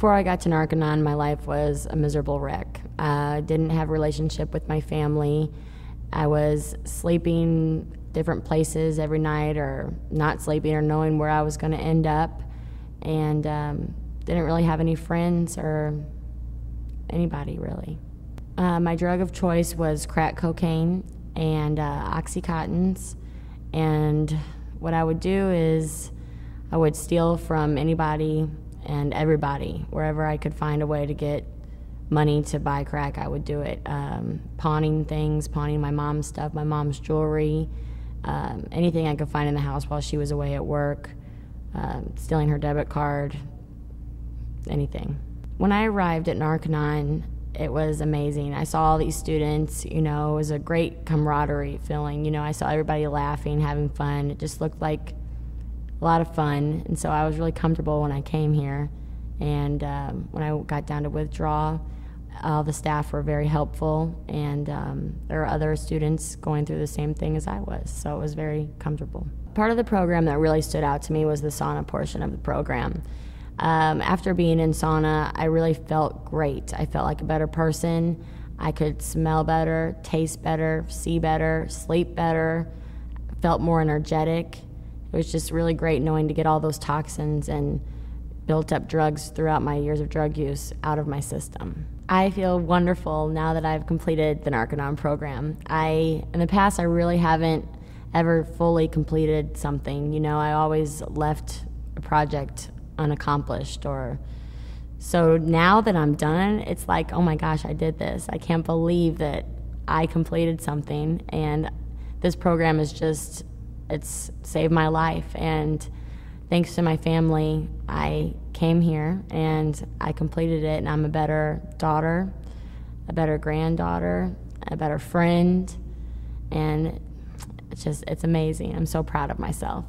before I got to Narconon, my life was a miserable wreck. I didn't have a relationship with my family. I was sleeping different places every night, or not sleeping, or knowing where I was going to end up, and um, didn't really have any friends or anybody really. Uh, my drug of choice was crack cocaine and uh, oxycontins, and what I would do is I would steal from anybody and everybody wherever I could find a way to get money to buy crack. I would do it, um, pawning things, pawning my mom's stuff, my mom's jewelry, um, anything I could find in the house while she was away at work, um, stealing her debit card, anything. When I arrived at Narconon, it was amazing. I saw all these students, you know, it was a great camaraderie feeling. You know, I saw everybody laughing, having fun. It just looked like a lot of fun. And so I was really comfortable when I came here. And um, when I got down to withdraw, all the staff were very helpful, and um, there were other students going through the same thing as I was, so it was very comfortable. Part of the program that really stood out to me was the sauna portion of the program. Um, after being in sauna, I really felt great. I felt like a better person. I could smell better, taste better, see better, sleep better, felt more energetic. It was just really great knowing to get all those toxins and built up drugs throughout my years of drug use out of my system. I feel wonderful now that I've completed the Narconon program. I in the past I really haven't ever fully completed something. You know, I always left a project unaccomplished or so now that I'm done, it's like, oh my gosh, I did this. I can't believe that I completed something and this program is just it's saved my life and thanks to my family, I came here and I completed it, and I'm a better daughter, a better granddaughter, a better friend, and it's just, it's amazing. I'm so proud of myself.